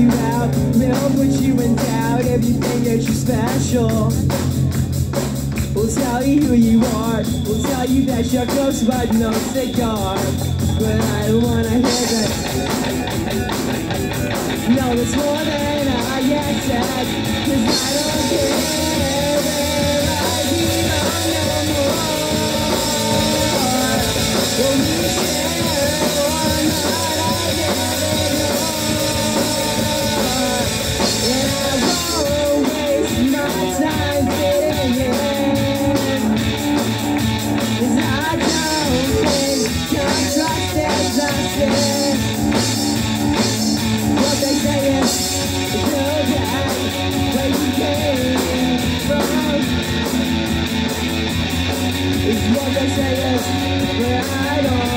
you out, will put you in doubt if you think that you're special. We'll tell you who you are, we'll tell you that you're close but no cigar. But I don't wanna hear that. No, it's more than I get said, cause I don't care say yes, but I don't.